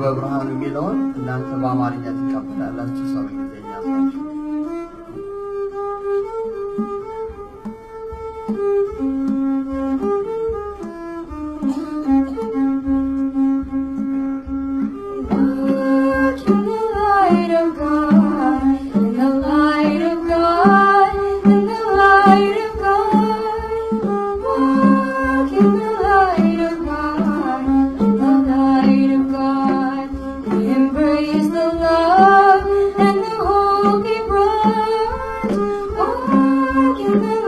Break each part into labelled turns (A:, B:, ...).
A: በብርሃኑ የሚለውን እናንተ በአማርኛ ትቀበላላችሁ። ሰው
B: ጊዜ Thank you.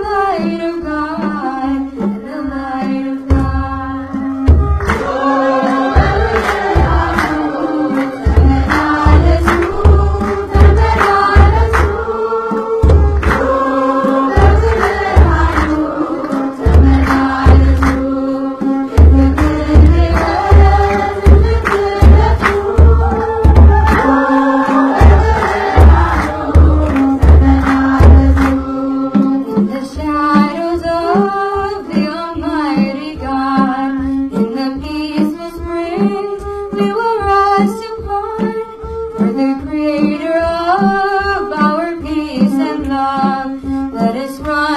B: let us run.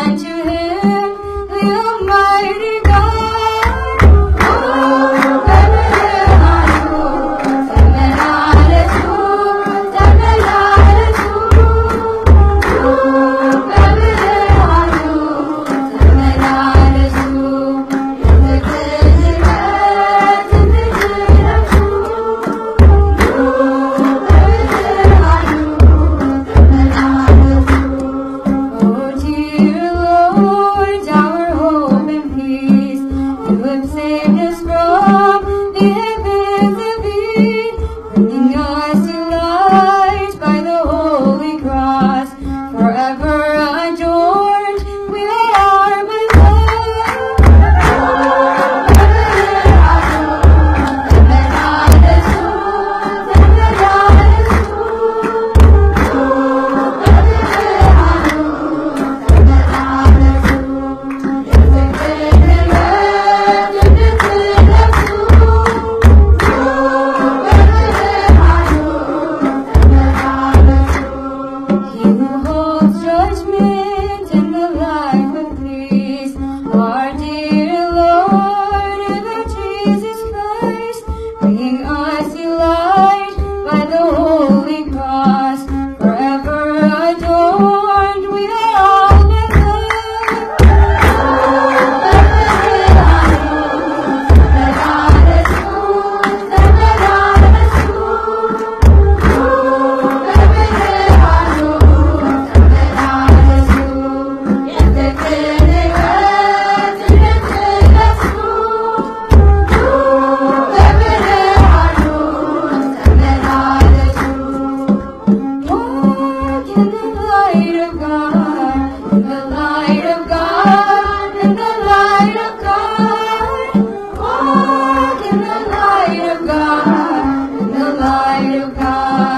B: Hanukkah.